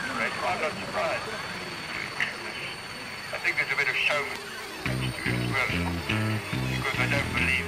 I'm surprised. I think there's a bit of showmanship as well, because I don't believe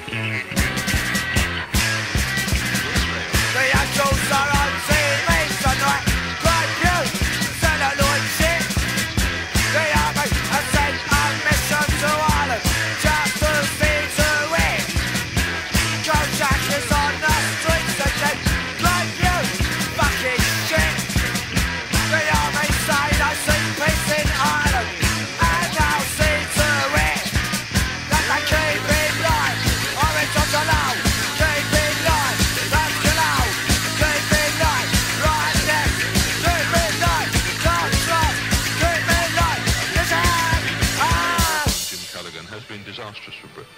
disastrous for Britain.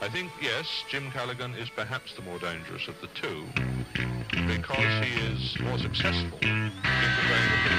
I think, yes, Jim Callaghan is perhaps the more dangerous of the two because he is more successful in conveying the